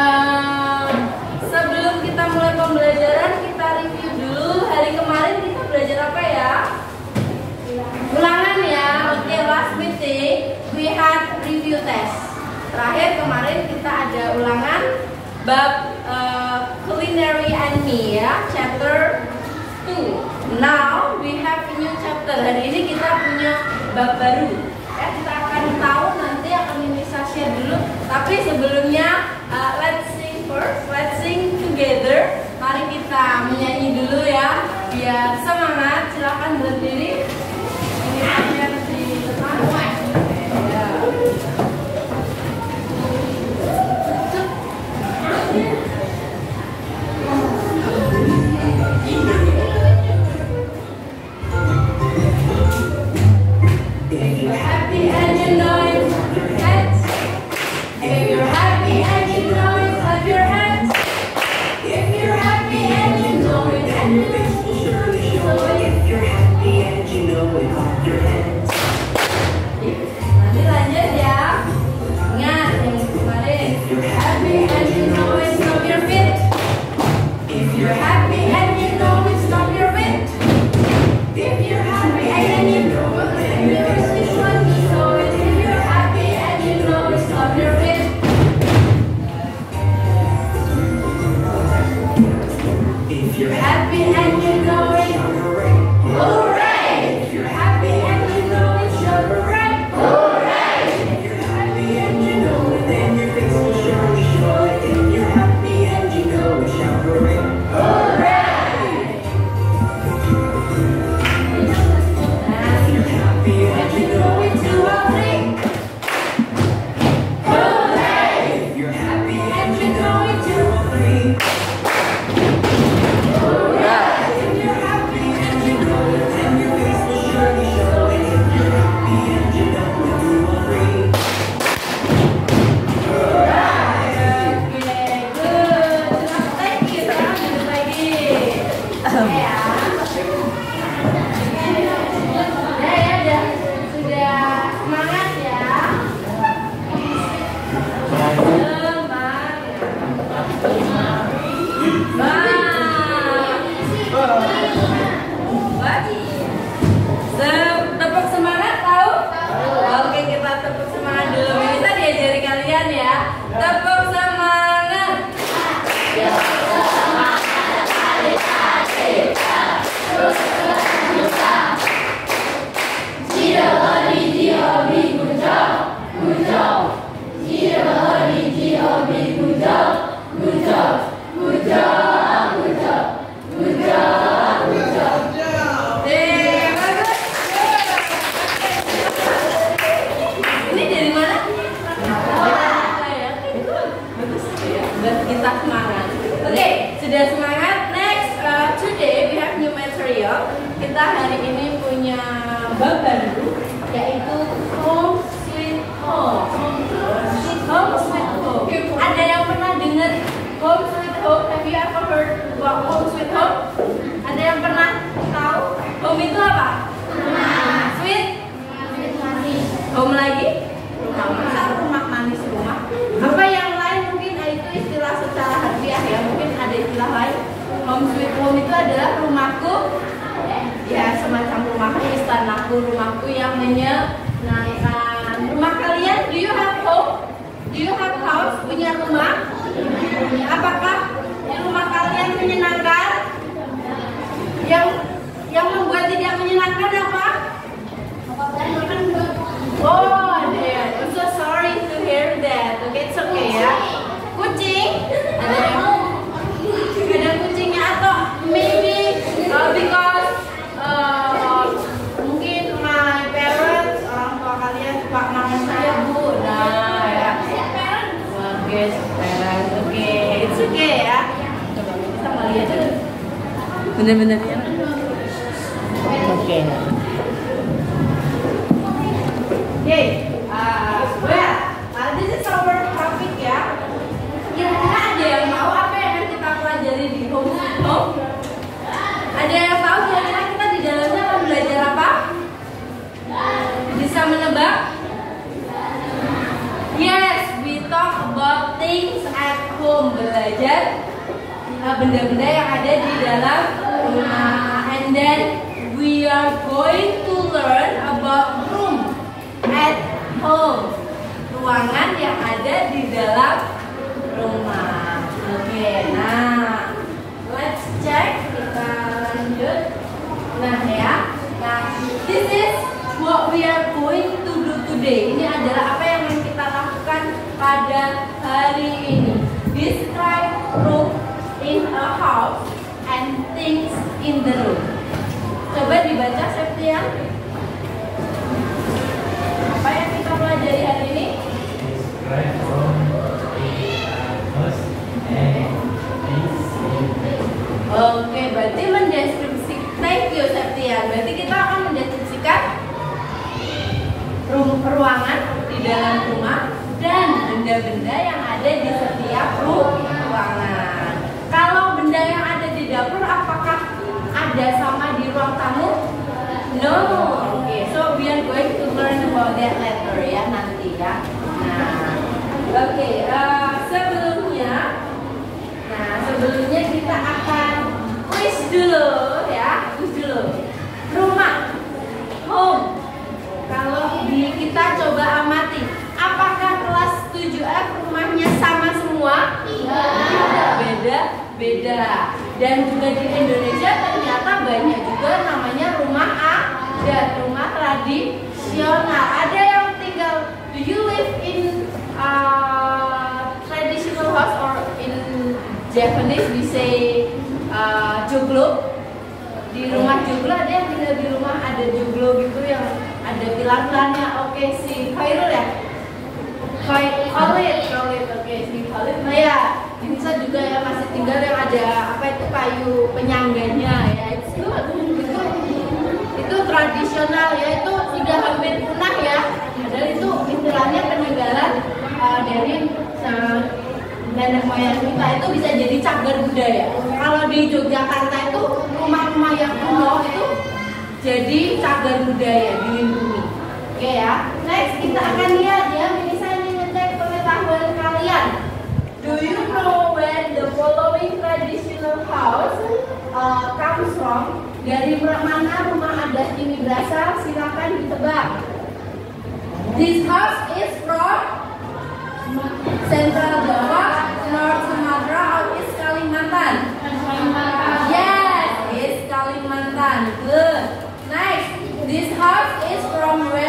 Uh, sebelum kita mulai pembelajaran, kita review dulu hari kemarin kita belajar apa ya? Ulangan ya, oke okay, last meeting we had review test. Terakhir kemarin kita ada ulangan bab uh, culinary and me ya, chapter 2. Now we have a new chapter. Hari ini kita punya bab baru. Ya, kita akan tahu tapi sebelumnya uh, let's sing first, let's sing together. Mari kita menyanyi dulu ya, biar semangat. Silakan berdiri. Happy and you know You have been Belajar uh, benda-benda yang ada di dalam rumah. And then we are going to learn about room at home. Ruangan yang ada di dalam rumah. Oke, nah let's check. Kita lanjut. Nah ya, nah this is what we are going to do today. Ini adalah apa yang kita lakukan pada hari ini. Describe room in a house and things in the room. Coba dibaca Septian. Apa yang kita pelajari hari ini? Oke, berarti mendeskripsikan thank you Septian. Berarti kita akan mendeskripsikan ruangan di dalam rumah dan benda-benda yang ada di setiap ru- ruangan. Kalau benda yang ada di dapur apakah ada sama di ruang tamu? No. Oke, so we are going to learn about that later ya nanti ya. Nah, oke. eh, sebelumnya Nah, sebelumnya kita akan quiz dulu ya, quiz dulu. Rumah, home. Kalau di kita coba amati, apakah kelas 7F rumahnya sama semua? Tidak, beda, beda. Dan juga di Indonesia ternyata banyak juga namanya rumah adat, rumah tradisional. Ada yang tinggal, do you live in uh, traditional house or in Japanese we say uh, joglo? Di rumah joglo ada yang tinggal di rumah ada joglo gitu yang ada pilar-pilarnya oke si Khairul ya? Khai- Khalid. Khalid oke si Khalid. Nah ya bisa juga ya masih tinggal yang ada apa itu kayu penyangganya ya itu itu itu tradisional ya itu sudah hampir punah ya padahal itu istilahnya peninggalan uh, dari uh, nenek moyang kita itu bisa jadi cagar budaya. Kalau di Yogyakarta itu rumah-rumah yang kuno itu jadi cagar budaya dilindungi. Oke ya. Next kita akan lihat ya, ini ngecek pengetahuan kalian. Do you following traditional house uh, comes from? Dari mana rumah adat ini berasal? Silakan ditebak. This house is from Central Java, North Sumatra, or East Kalimantan? Yes, East Kalimantan. Good. Next, this house is from West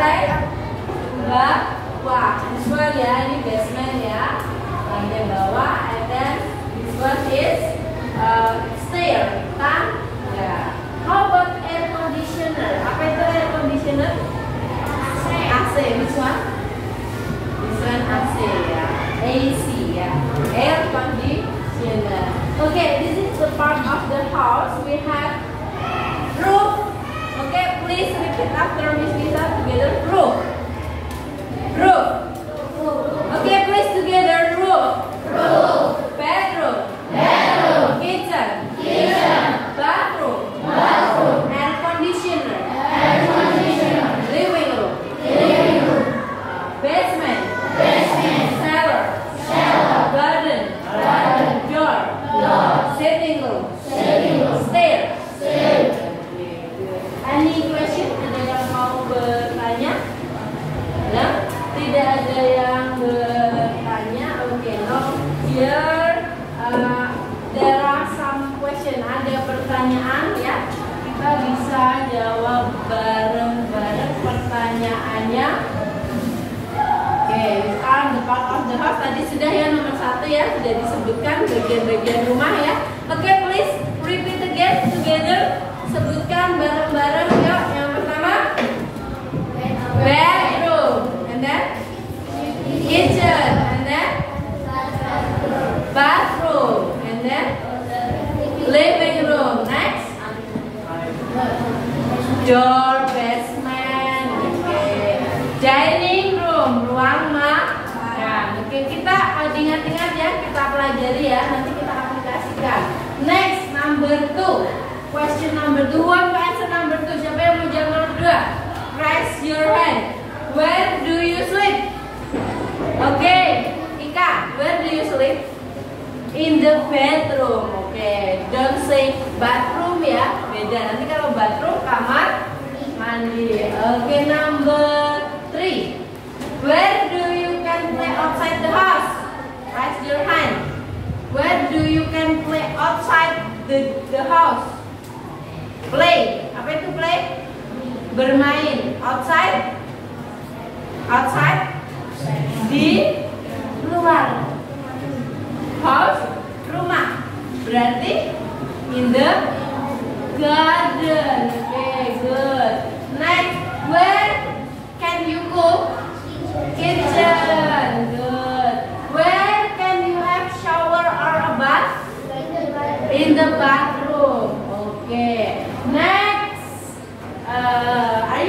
lantai bawah. This one ya, ini basement ya. Lantai bawah, and then this one is uh, stair, tangga. How about air conditioner? Apa itu air conditioner? AC. Which one? This one AC ya. AC ya. Air conditioner. Okay, this is the part of the house. We have roof. Okay, please repeat after Miss Lisa together. Roof. Roof. Okay, please together. Roof. Roof. Bedroom. Bedroom. Kitchen. Kitchen. Bathroom. Bathroom. Air conditioner. Air conditioner. Living room. Living room. Basement. Basement. Cellar. Cellar. Garden. Garden. Door. Door. Sitting room. Sitting room. Stair. Stair. Any question? Ada yang mau bertanya? Ya? Tidak ada yang bertanya. Oke, no. Here uh, there are some question. Ada pertanyaan ya? Kita bisa jawab bareng-bareng pertanyaannya. Oke, sekarang the tadi sudah ya nomor satu ya sudah disebutkan bagian-bagian rumah ya. Oke, please repeat again together. Sebutkan bareng-bareng yuk. Yang pertama bedroom, and then kitchen, and then bathroom, and then living room. Next, door, berdua 2, one answer 2 Siapa yang mau jawab nomor 2? Raise your hand Where do you sleep? Oke okay. Ika, where do you sleep? In the bedroom Oke, okay. don't say bathroom ya Beda, nanti kalau bathroom kamar mandi Oke, okay, number 3 Where do you can play outside the house? Raise your hand Where do you can play outside the, the house? play. Apa itu play? Bermain. Outside? Outside? Di luar. House? Rumah. Berarti in the garden. Okay good. Next where can you go? Kitchen. Good. Where can you have shower or a bath? In the bathroom. Okay. Next, uh,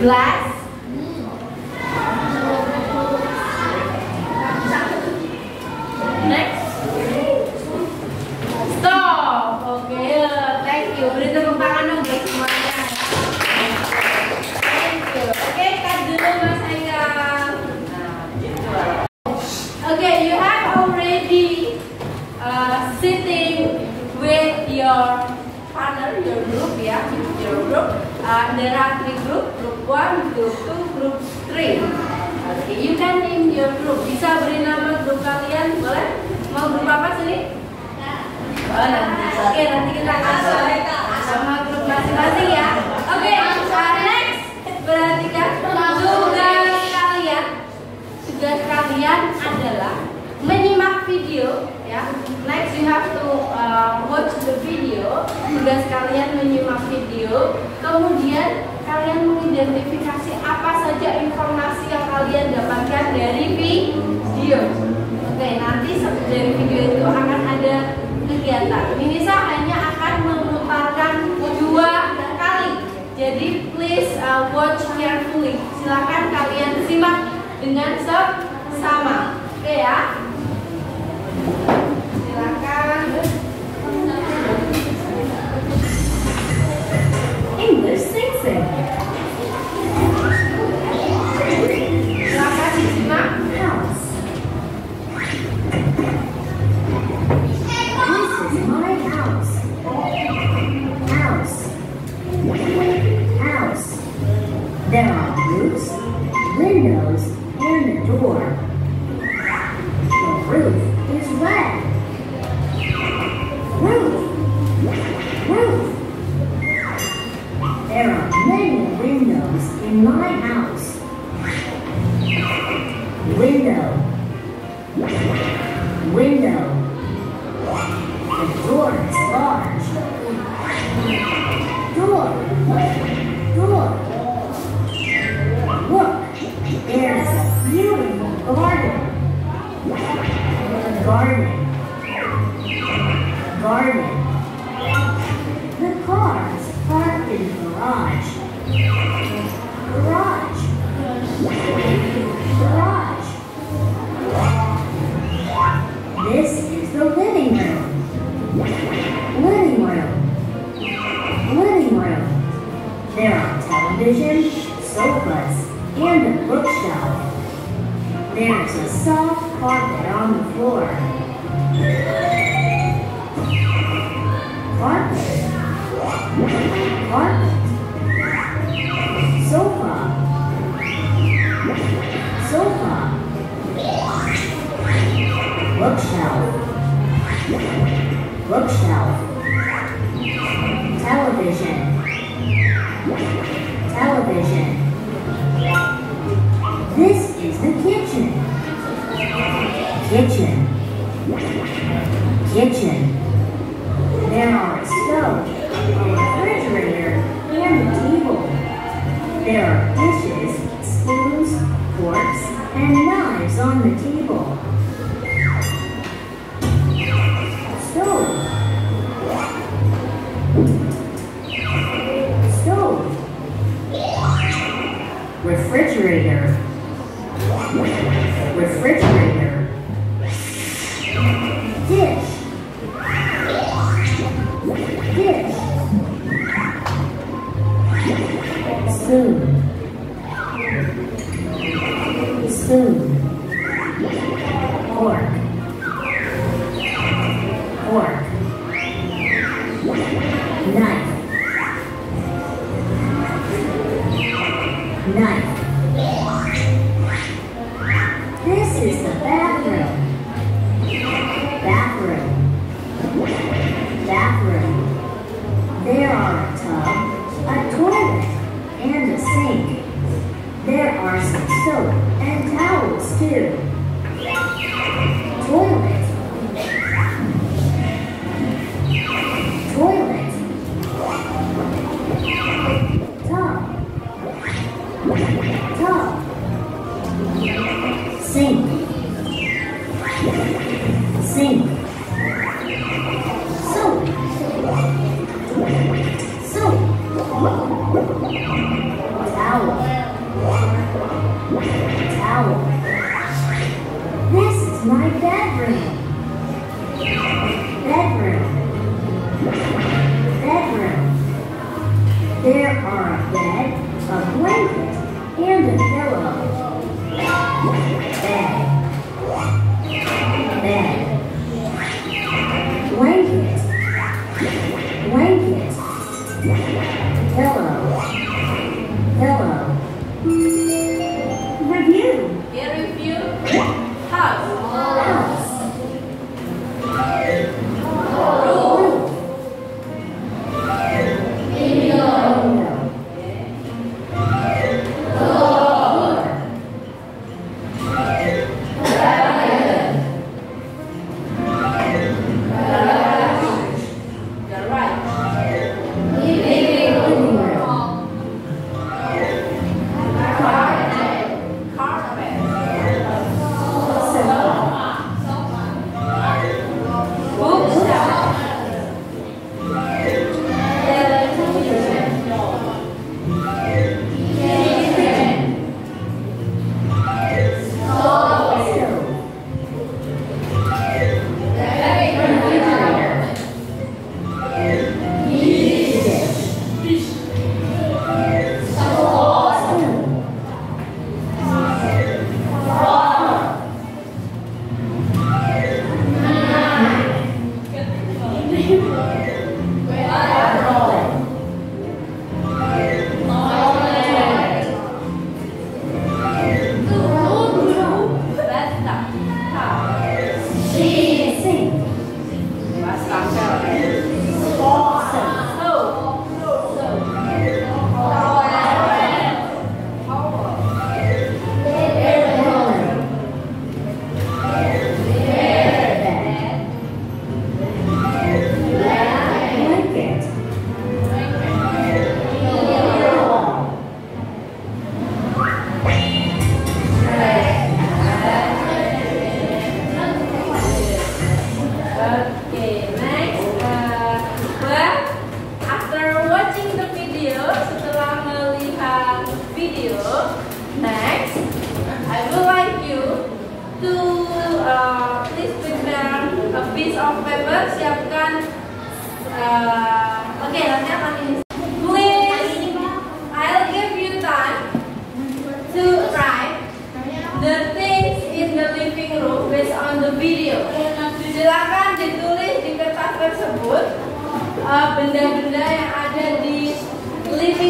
Glass. Oke, nanti kita akan sama grup masing-masing ya. Oke, uh, next perhatikan tugas kalian. Tugas kalian adalah menyimak video ya. Next you have to uh, watch the video. Tugas kalian menyimak video. Kemudian kalian mengidentifikasi apa saja informasi yang kalian dapatkan dari video. Oke, nanti dari video itu akan ada kegiatan. Minisa hanya akan memutarkan dua kali. Jadi please uh, watch carefully. Silahkan kalian simak dengan seksama. Oke okay, ya. Bookshelf. Television. Television. This is the kitchen. Kitchen.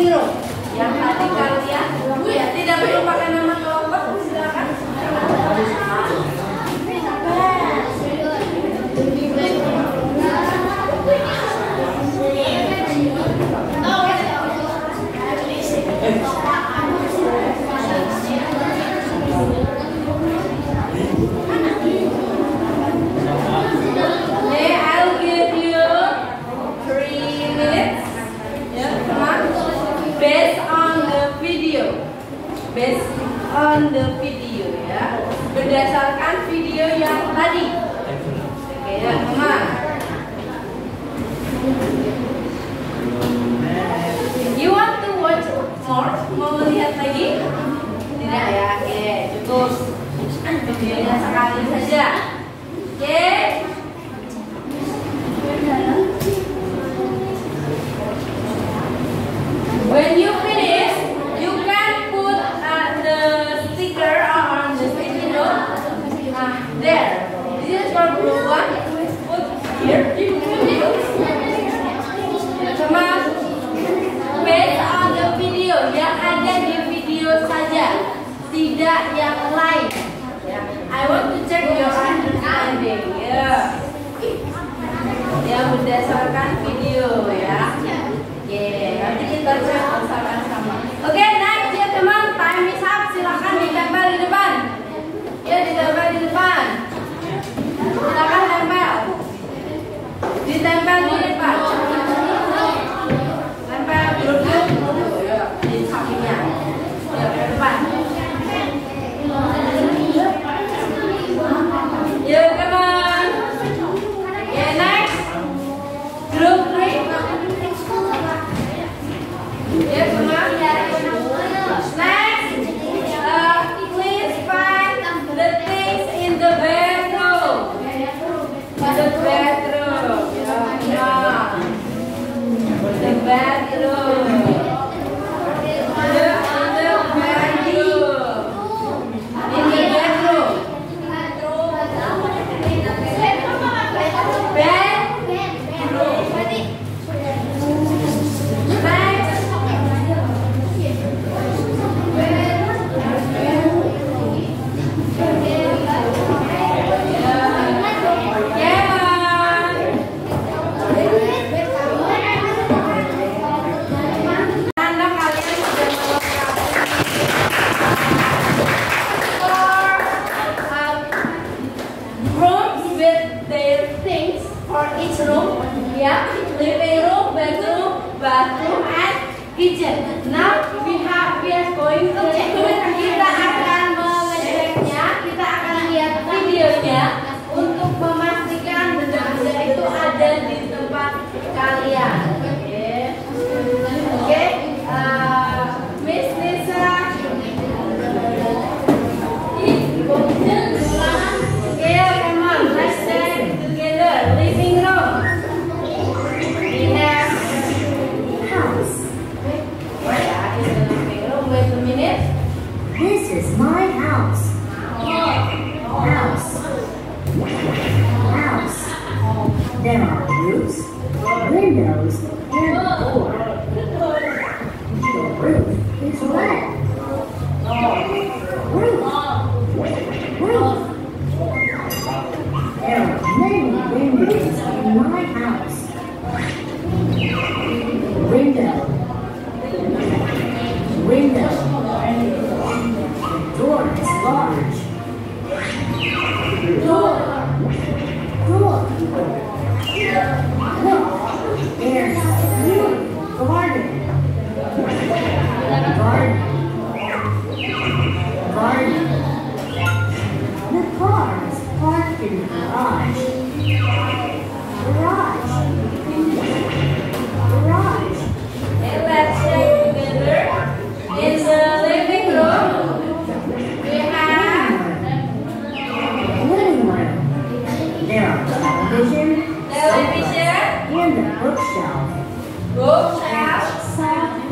Living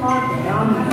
Mark Donovan.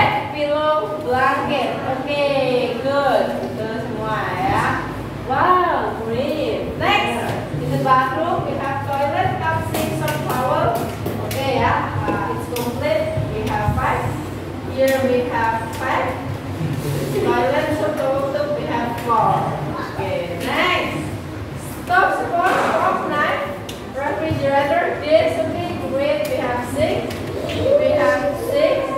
bed pillow blanket. Okay good. Good, semua ya wow great next in the bathroom we have toilet cup sink some towel. Okay ya yeah. uh, it's complete. We have five. Here we have five. Toilet some towel tub we have four. Okay next. Stop support stop knife. Refrigerator this okay great. We have six we have six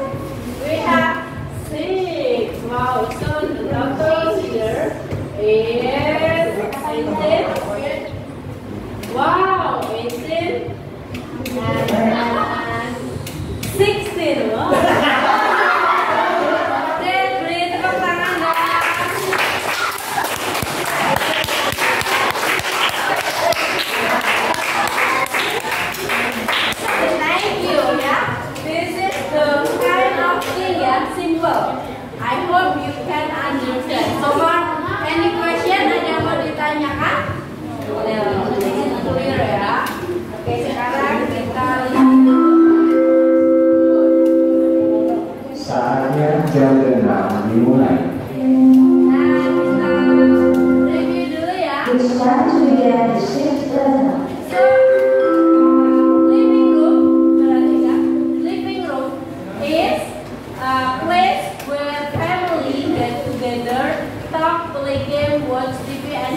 Six. Wow, so the number here is 18. Wow, 18. Saatnya jalan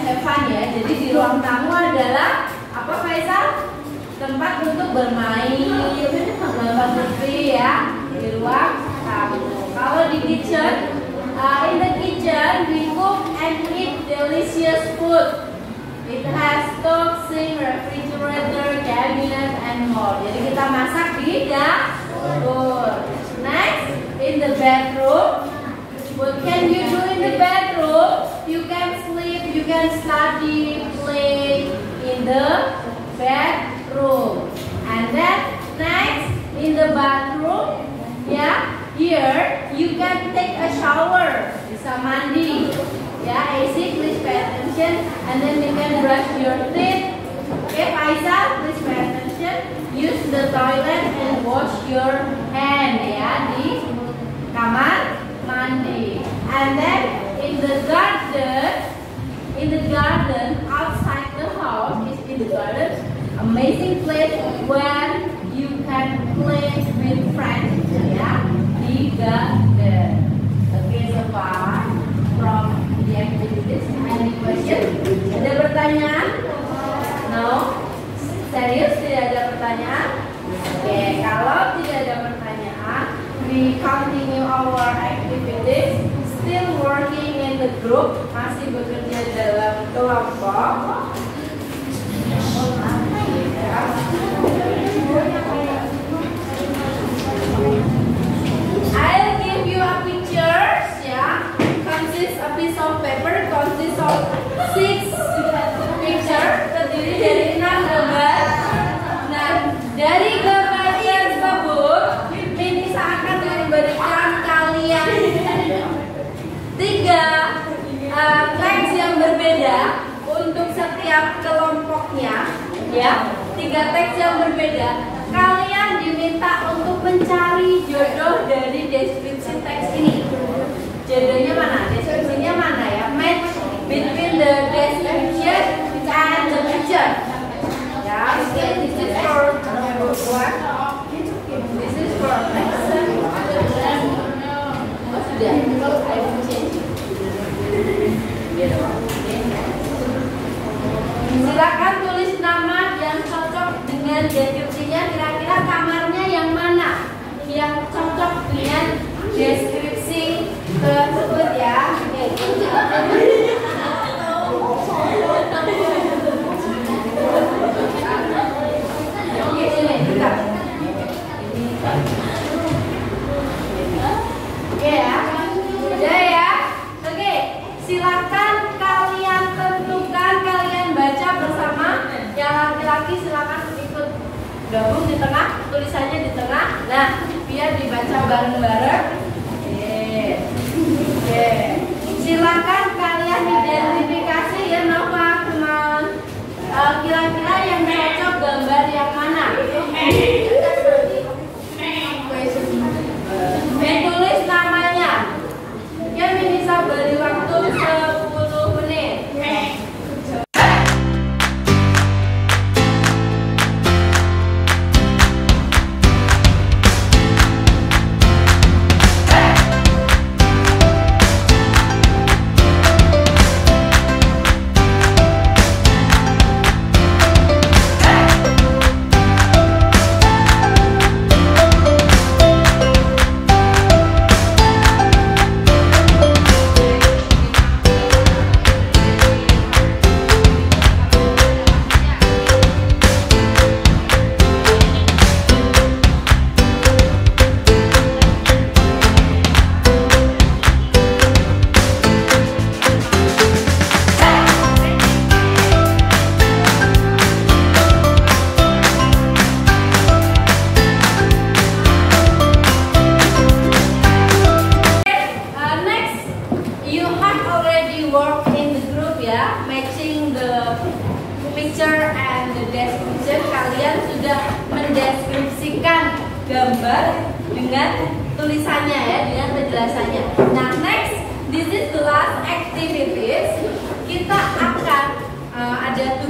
Evan ya. Jadi di ruang tamu adalah apa Faisal? Tempat untuk bermain, iya, tempat berfri ya di ruang tamu. Kalau di kitchen, uh, in the kitchen we cook and eat delicious food. It has stove, refrigerator, cabinet, and more. Jadi kita masak di dapur. Next, in the bedroom, what can you do in the bedroom? You can you can study, play in the bedroom. And then next, in the bathroom, yeah, here you can take a shower. Bisa mandi. Yeah, AC, please pay attention. And then you can brush your teeth. Okay, Faisal, please pay attention. Use the toilet and wash your hand. Ya, di kamar mandi. And then in the garden, in the garden outside the house is in the garden, amazing place where you can play with friends. Ya, di garden. Okay, so far from the activities. Any question? Ada pertanyaan? No? Serius tidak ada pertanyaan? Oke, kalau tidak ada pertanyaan, we continue our activities. Still working in the group, masih bekerja dalam kelompok.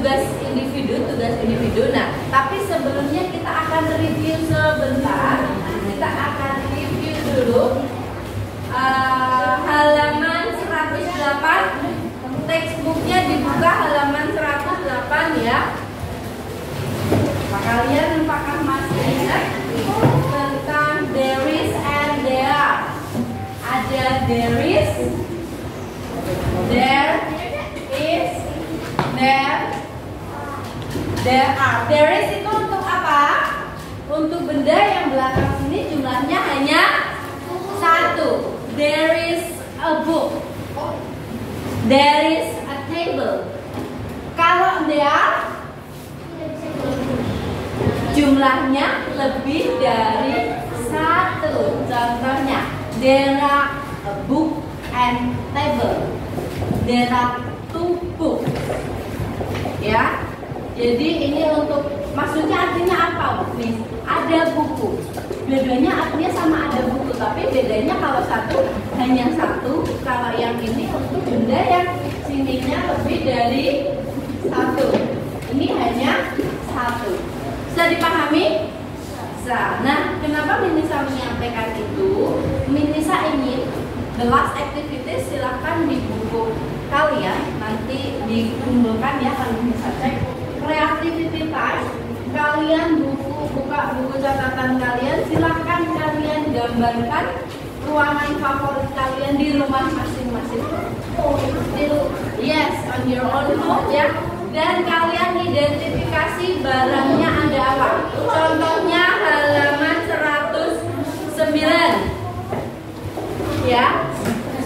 Tugas individu, tugas individu. Nah, tapi sebelumnya kita akan review sebentar. Kita akan review dulu Eh, halaman 108 textbooknya dibuka halaman 108 ya kalian apakah masih ingat tentang there is and there ada there is there is there There are. There is itu untuk apa? Untuk benda yang belakang sini jumlahnya hanya satu. There is a book. There is a table. Kalau there jumlahnya lebih dari satu. Contohnya, there are a book and table. There are two books. Ya, jadi ini untuk maksudnya artinya apa, Miss? Ada buku. Dua-duanya artinya sama ada buku, tapi bedanya kalau satu hanya satu, kalau yang ini untuk benda yang sininya lebih dari satu. Ini hanya satu. Bisa dipahami? Bisa. Nah, kenapa Minisa menyampaikan itu? Minisa ingin the last activity silahkan di buku kalian nanti dikumpulkan ya kalian bisa cek creativity time kalian buku buka buku catatan kalian silahkan kalian gambarkan ruangan favorit kalian di rumah masing-masing. Yes on your own home ya. Dan kalian identifikasi barangnya ada apa. Contohnya halaman 109 ya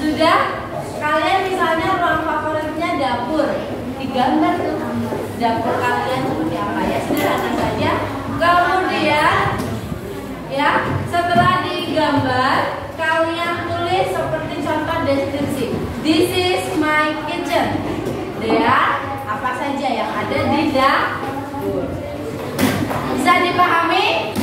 sudah? Kalian misalnya ruang favoritnya dapur digambar tuh dapur kalian seperti apa ya? Sederhana saja. Kemudian ya setelah digambar kalian tulis seperti contoh deskripsi. This is my kitchen. Ya apa saja yang ada di dapur. Bisa dipahami?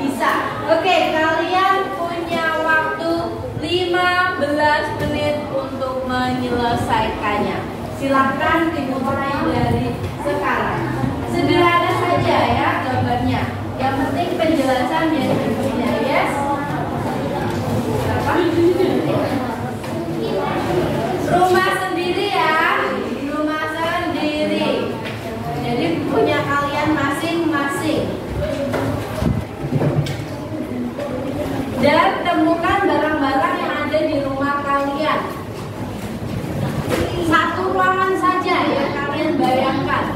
Bisa. Oke kalian punya waktu 15 menit untuk menyelesaikannya. Silahkan dimulai dari sekarang. Sederhana saja ya gambarnya. Yang penting penjelasan yang intinya, yes. Apa? Rumah sendiri ya, rumah sendiri. Jadi punya kalian masing-masing. dan temukan barang-barang yang ada di rumah kalian. Satu ruangan saja yang kalian bayangkan,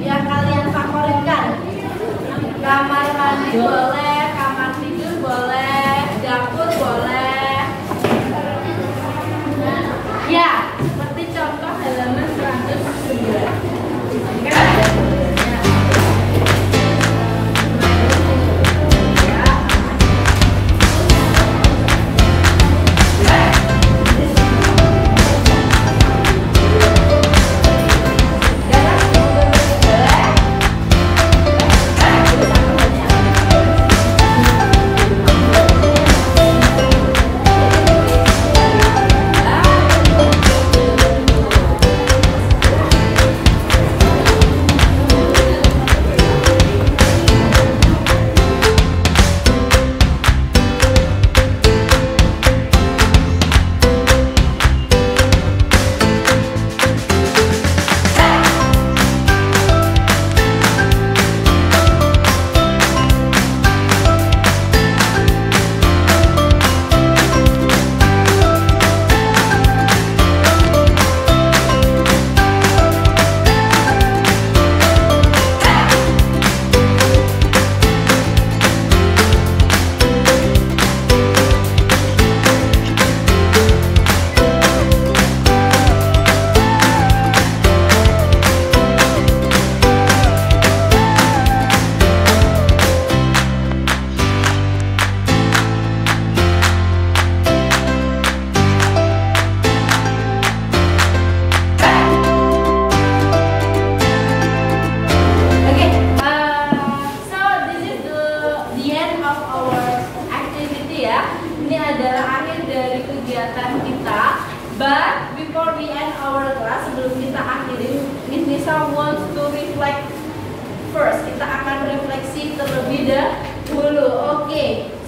yang kalian favoritkan. Kamar mandi boleh, kamar tidur boleh, dapur boleh.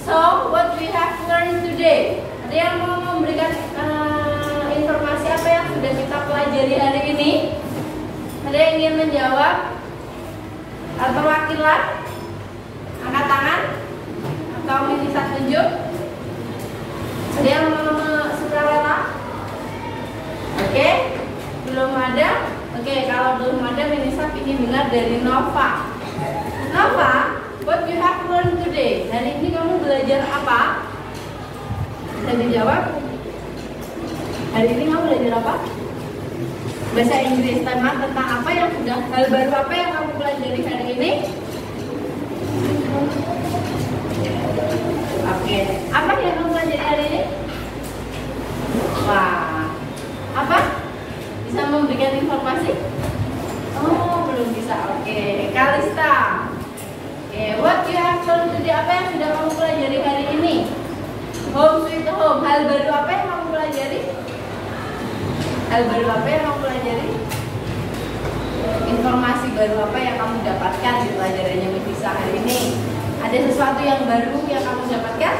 So what we have learned today? Ada yang mau memberikan uh, informasi apa yang sudah kita pelajari hari ini? Ada yang ingin menjawab? atau perwakilan angkat tangan atau minta tunjuk ada yang mau sukarela oke belum ada oke kalau belum ada Minisa ingin dengar dari Nova. Nova, what you have learned today? Hari ini kamu belajar apa? Bisa dijawab? Hari ini kamu belajar apa? Bahasa Inggris tema tentang apa yang sudah hal baru apa yang kamu pelajari hari ini? Oke, apa yang kamu pelajari hari ini? Wah, apa? Bisa memberikan informasi? Oh, belum bisa. Oke, Kalista. Oke, what you have learned today? Apa yang sudah kamu pelajari hari ini? Home sweet home. Hal baru apa yang kamu pelajari? Hal baru apa yang kamu pelajari? Informasi baru apa yang kamu dapatkan di pelajarannya Mifisa hari ini? Ada sesuatu yang baru yang kamu dapatkan?